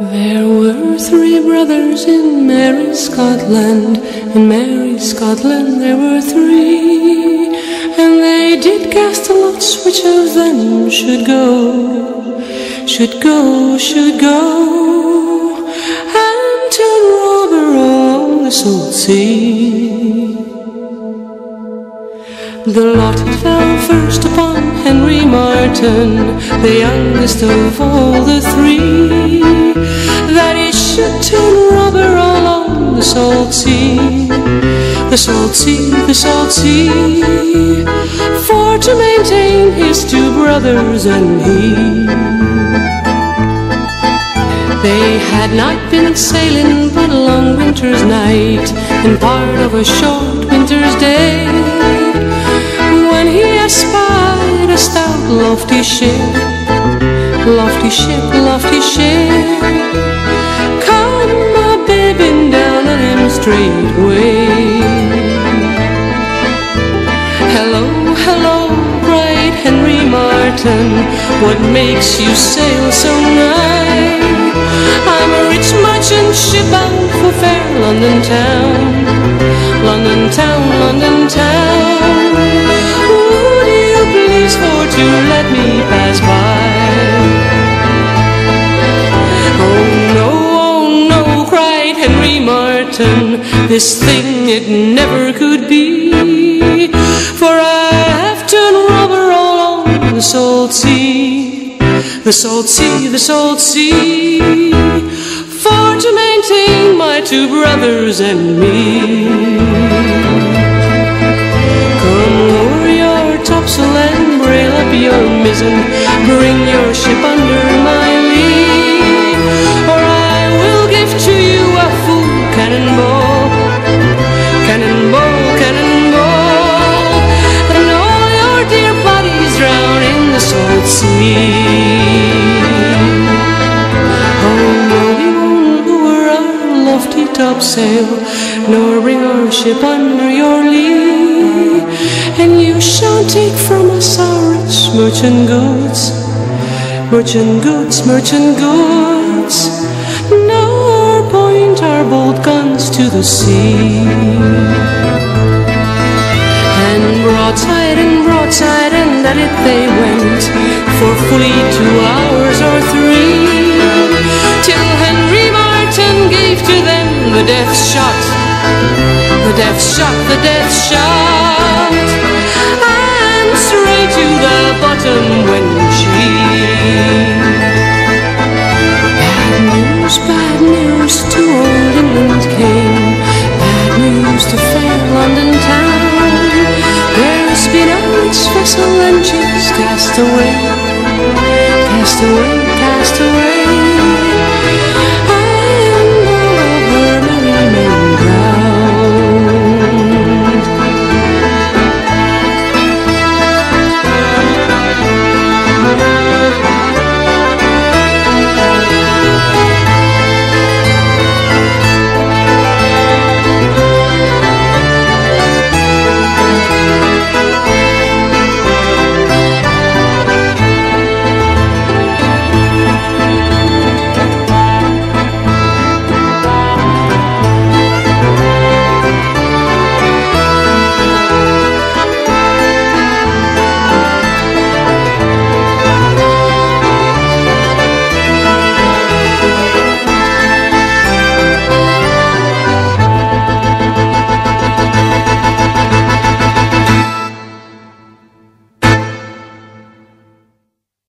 There were three brothers in merry Scotland. In merry Scotland there were three, and they did cast a lot which of them should go, should go, should go, and turn robber on the salt sea. The lot fell first upon Henry Martin, the youngest of all the three, should turn robber along the salt sea, the salt sea, the salt sea, for to maintain his two brothers and he. They had not been sailing but a long winter's night and part of a short winter's day. When he espied a stout lofty ship, lofty ship, lofty ship, bibbing down on him straightway. Hello, hello, bright Henry Martin, what makes you sail so nigh? I'm a rich merchant ship bound for fair London town, London town, London town. Would you please for to let me Martin, this thing it never could be. For I have turned robber all on the salt sea, the salt sea, the salt sea, for to maintain my two brothers and me. Come lower your topsail and brail up your mizzen, bring your ship under sea. Oh no, we won't lower our lofty topsail, nor bring our ship under your lee, and you shan't take from us our rich merchant goods, merchant goods, merchant goods, nor point our bold guns to the sea. And broadside and broadside at it they went for fully two hours or three, till Henry Martin gave to them the death shot, the death shot, the death shot, and straight to the bottom cast away, cast away, cast away.